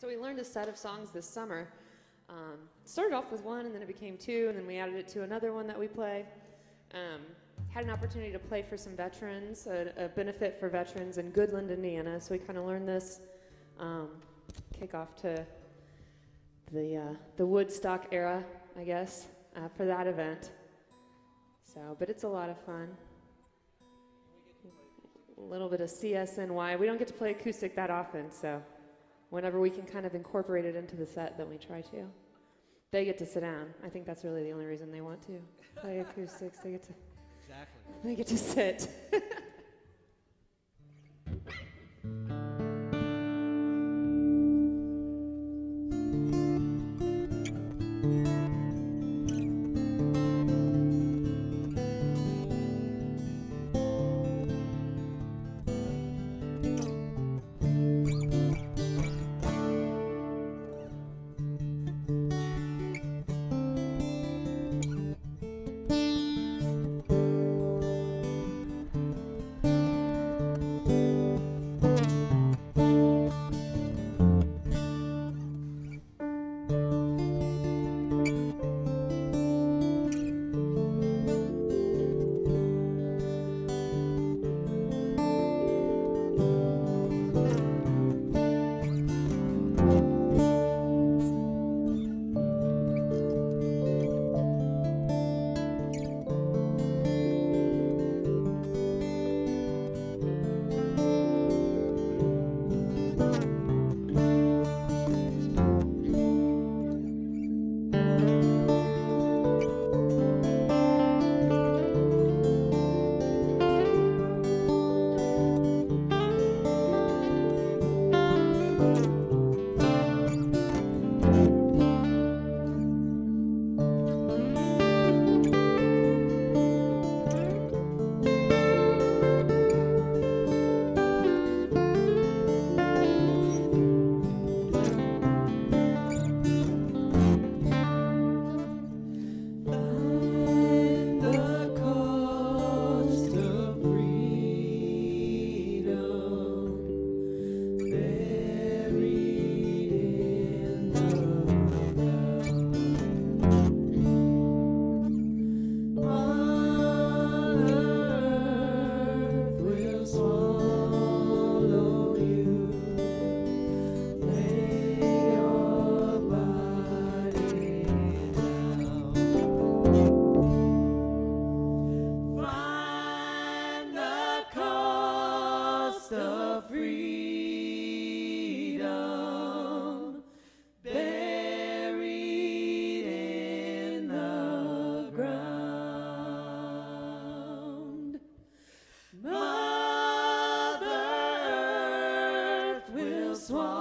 So we learned a set of songs this summer. Um, started off with one, and then it became two, and then we added it to another one that we play. Um, had an opportunity to play for some veterans, a, a benefit for veterans in Goodland, Indiana. So we kind of learned this um, kick off to the uh, the Woodstock era, I guess, uh, for that event. So, but it's a lot of fun. A little bit of CSNY. We don't get to play acoustic that often, so whenever we can kind of incorporate it into the set, then we try to. They get to sit down. I think that's really the only reason they want to play acoustics. They get to. Exactly. They get to sit. will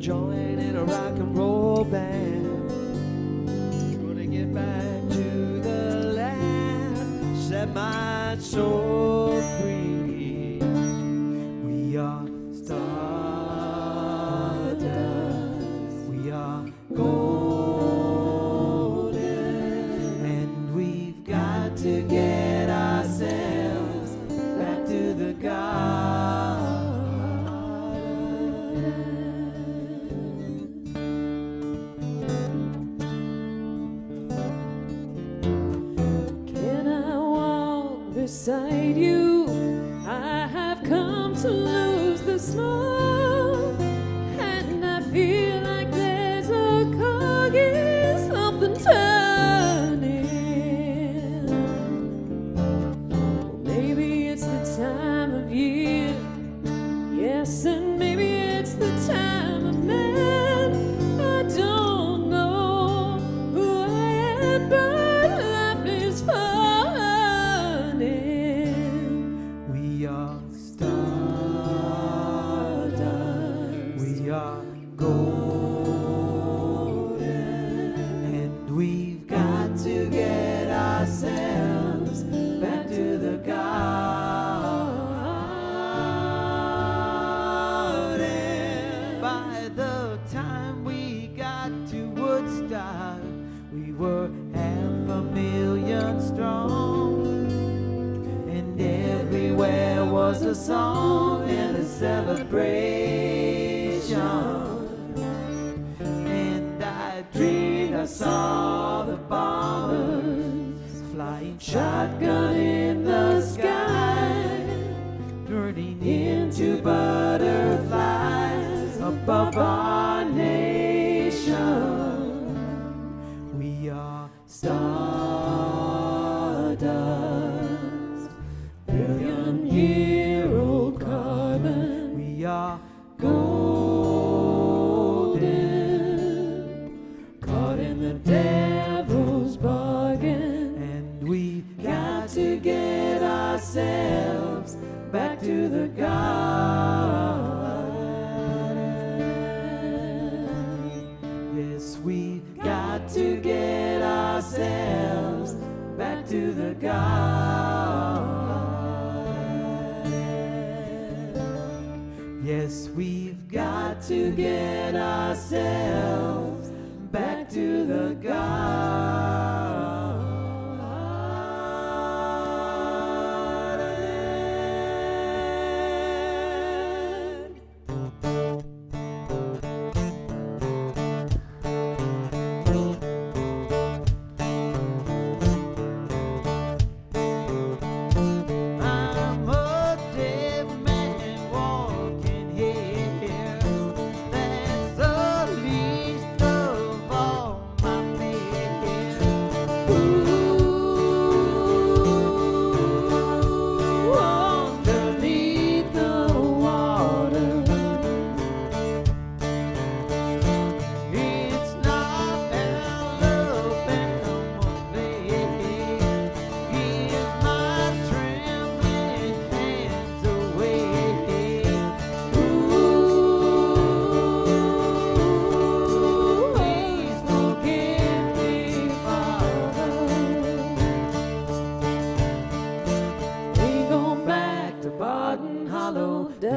join in a rock and roll band. Gonna get back to the land, set my soul beside you. I have come to lose the small, and I feel like there's a cog in something turning. Well, maybe it's the time of year, yes, and maybe it's the time of man. I don't know who I am. were half a million strong, and everywhere was a song and a celebration. And I dreamed I saw the bombers flying shotgun in the sky, turning into butterflies above our name. Stop. God.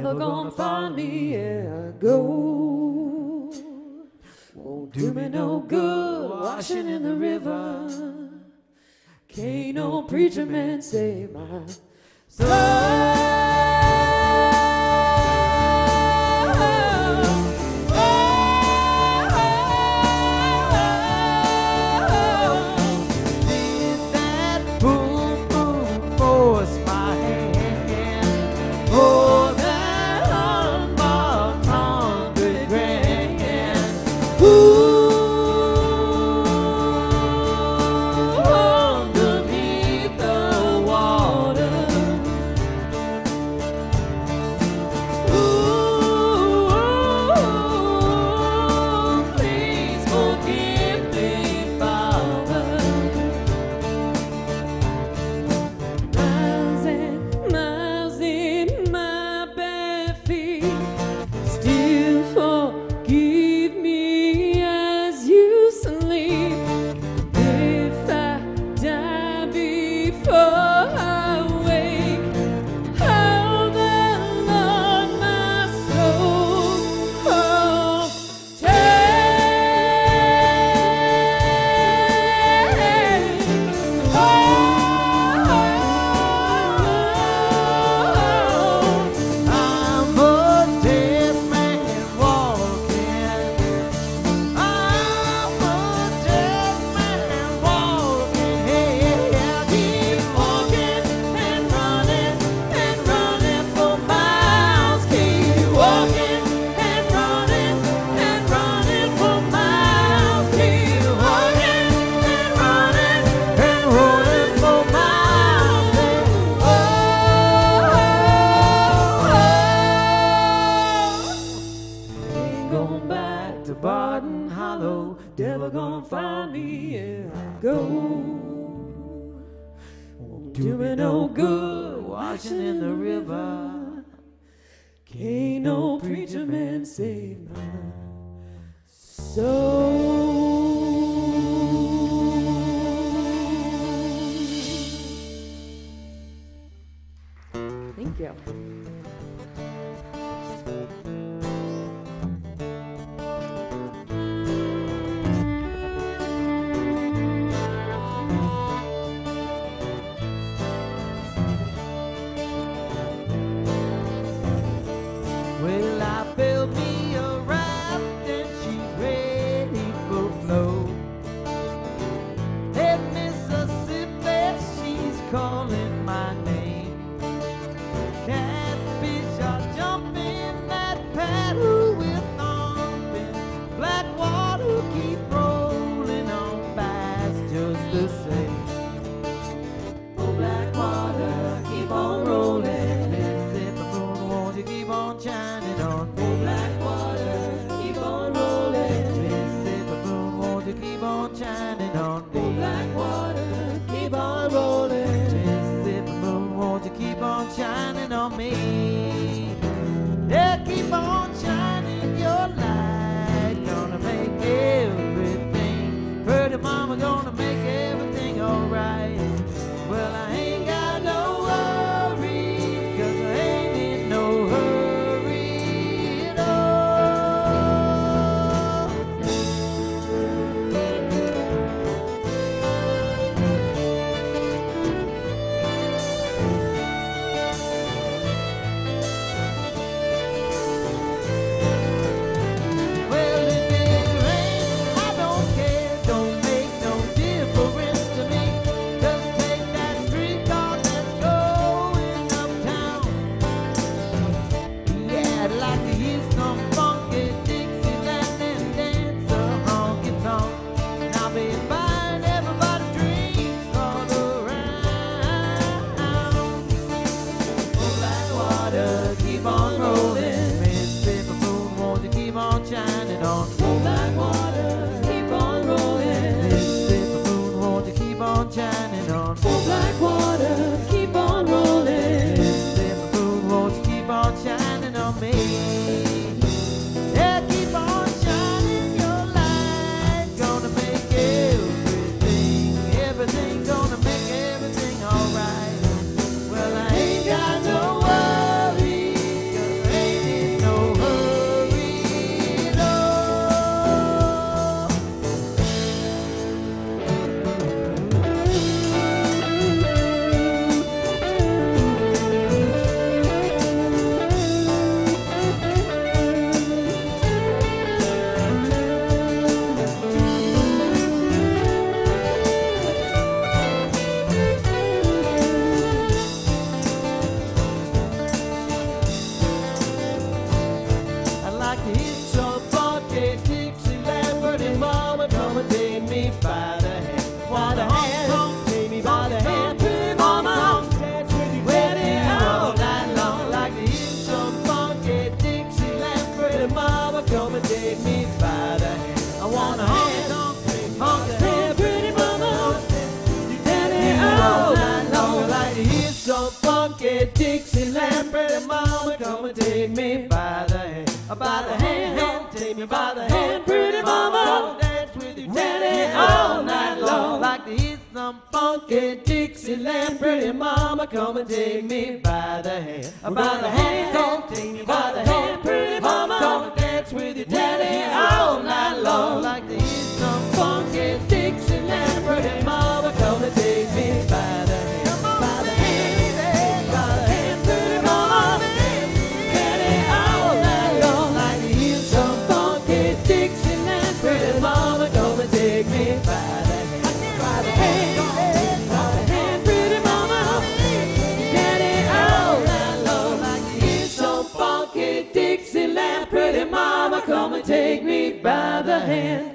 never gonna find me a I go. Won't do me no good washing in the river. Can't no preacher man save my soul. river. Can't no preacher man save my soul. we're gonna make everything alright. Well, I don't In Dixieland, pretty mama, come and take me by the hand, by the hand. by the hand.